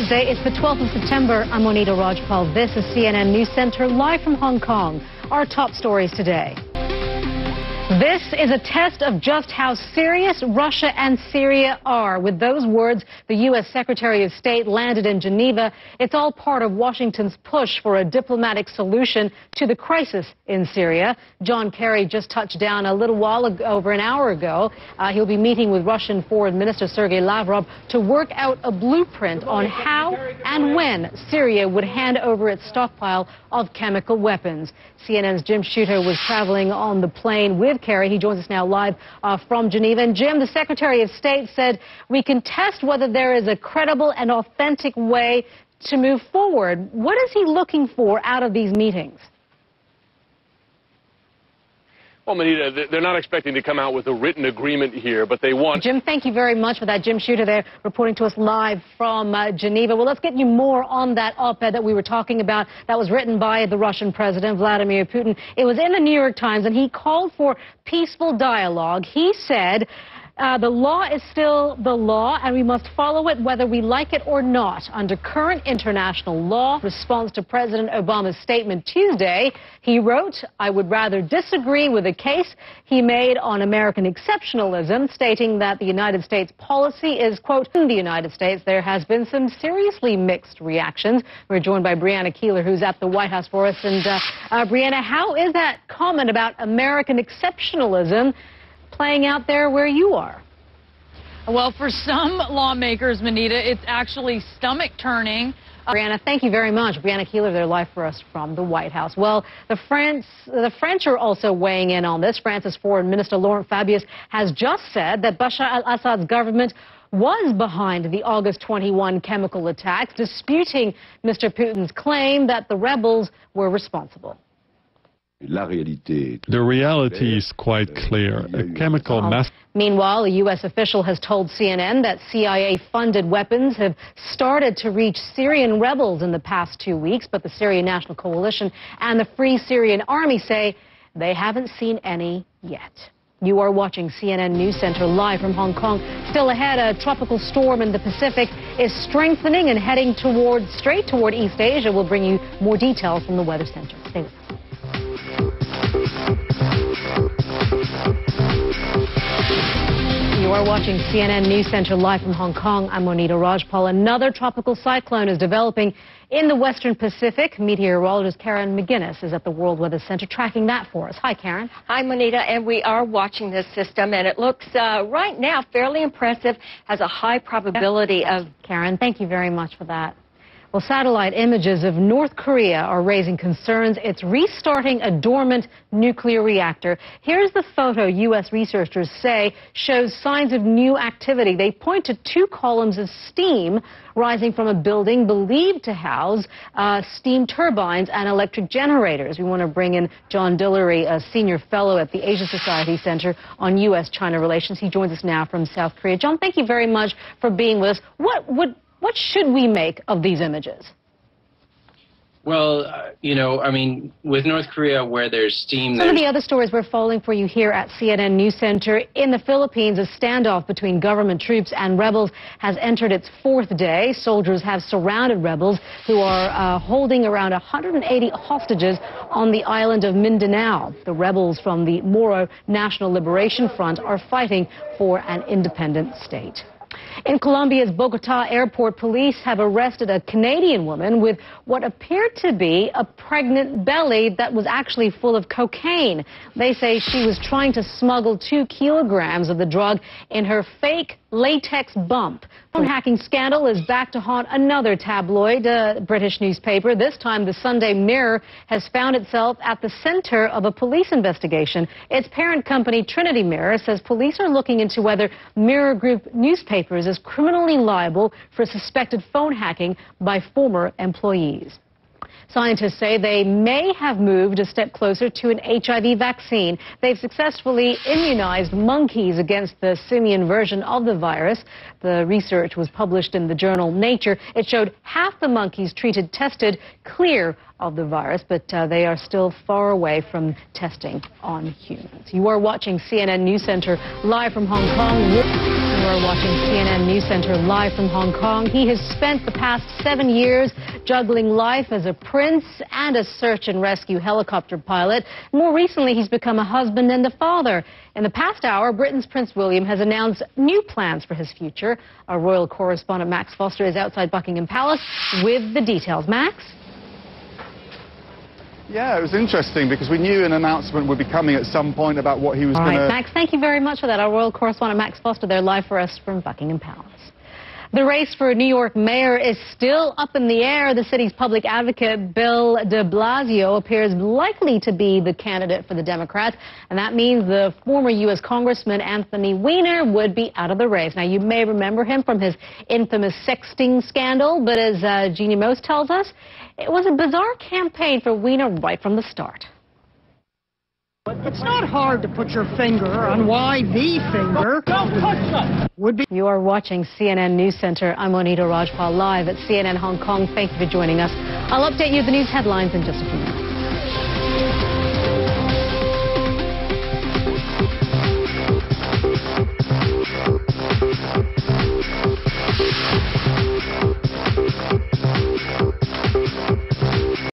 Thursday. It's the 12th of September. I'm Monita Rajpal. This is CNN News Center live from Hong Kong. Our top stories today. This is a test of just how serious Russia and Syria are. With those words, the U.S. Secretary of State landed in Geneva. It's all part of Washington's push for a diplomatic solution to the crisis in Syria. John Kerry just touched down a little while ago, over an hour ago. Uh, he'll be meeting with Russian Foreign Minister Sergei Lavrov to work out a blueprint on how and when Syria would hand over its stockpile of chemical weapons. CNN's Jim Sciutto was traveling on the plane with Kerry. He joins us now live uh, from Geneva. And Jim, the Secretary of State said we can test whether there is a credible and authentic way to move forward. What is he looking for out of these meetings? Well, Monita, they're not expecting to come out with a written agreement here, but they want. Jim, thank you very much for that. Jim Sciutto there reporting to us live from uh, Geneva. Well, let's get you more on that op-ed that we were talking about that was written by the Russian president, Vladimir Putin. It was in the New York Times, and he called for peaceful dialogue. He said uh, the law is still the law, and we must follow it whether we like it or not. Under current international law, response to President Obama's statement Tuesday, he wrote, I would rather disagree with the case he made on American exceptionalism, stating that the United States policy is, quote, in the United States, there has been some seriously mixed reactions. We're joined by Brianna Keilar, who's at the White House for us. And, uh, uh, Brianna, how is that comment about American exceptionalism playing out there where you are? Well, for some lawmakers, Monita, it's actually stomach turning. Brianna, thank you very much. Brianna Keilar, they're live for us from the White House. Well, the French, the French are also weighing in on this. France's Foreign Minister Laurent Fabius has just said that Bashar al-Assad's government was behind the August 21 chemical attacks, disputing Mr. Putin's claim that the rebels were responsible. The reality is quite clear. A chemical mass. Meanwhile, a U.S. official has told CNN that CIA-funded weapons have started to reach Syrian rebels in the past two weeks, but the Syrian National Coalition and the Free Syrian Army say they haven't seen any yet. You are watching CNN News Center live from Hong Kong. Still ahead, a tropical storm in the Pacific is strengthening and heading towards straight toward East Asia. We'll bring you more details from the Weather Center. Stay with us. You are watching CNN News Center live from Hong Kong. I'm Monita Rajpal. Another tropical cyclone is developing in the western Pacific. Meteorologist Karen Maginnis is at the World Weather Center tracking that for us. Hi, Karen. Hi, Monita. And we are watching this system, and it looks uh, right now fairly impressive, has a high probability of. Karen, thank you very much for that. Well, satellite images of North Korea are raising concerns. It's restarting a dormant nuclear reactor. Here's the photo U.S. researchers say shows signs of new activity. They point to two columns of steam rising from a building believed to house uh, steam turbines and electric generators. We want to bring in John Delury, a senior fellow at the Asia Society Center on U.S.-China relations. He joins us now from South Korea. John, thank you very much for being with us. What would what should we make of these images? Well, uh, you know, I mean, with North Korea, where there's steam. Some of the other stories we're following for you here at CNN News Center. In the Philippines, a standoff between government troops and rebels has entered its fourth day. Soldiers have surrounded rebels who are uh, holding around 180 hostages on the island of Mindanao. The rebels from the Moro National Liberation Front are fighting for an independent state. In Colombia's Bogota airport, police have arrested a Canadian woman with what appeared to be a pregnant belly that was actually full of cocaine. They say she was trying to smuggle two kilograms of the drug in her fake latex bump. Phone hacking scandal is back to haunt another tabloid uh, British newspaper. This time, the Sunday Mirror has found itself at the center of a police investigation. Its parent company, Trinity Mirror, says police are looking into whether Mirror Group newspapers is criminally liable for suspected phone hacking by former employees. Scientists say they may have moved a step closer to an HIV vaccine. They've successfully immunized monkeys against the simian version of the virus. The research was published in the journal Nature. It showed half the monkeys treated tested clear of the virus, but uh, they are still far away from testing on humans. You are watching CNN News Center live from Hong Kong. You are watching CNN News Center live from Hong Kong. He has spent the past seven years juggling life as a prince and a search and rescue helicopter pilot. More recently, he's become a husband and a father. In the past hour, Britain's Prince William has announced new plans for his future. Our royal correspondent Max Foster is outside Buckingham Palace with the details. Max? Yeah, it was interesting because we knew an announcement would be coming at some point about what he was All going right, to... Max, thank you very much for that. Our royal correspondent Max Foster there live for us from Buckingham Palace. The race for New York mayor is still up in the air. The city's public advocate, Bill de Blasio, appears likely to be the candidate for the Democrats, and that means the former U.S. Congressman Anthony Weiner would be out of the race. Now, you may remember him from his infamous sexting scandal, but as uh, Jeanne Moos tells us, it was a bizarre campaign for Weiner right from the start. It's not hard to put your finger on why the finger would be. You are watching CNN News Center. I'm Monita Rajpal live at CNN Hong Kong. Thank you for joining us. I'll update you the news headlines in just a few minutes.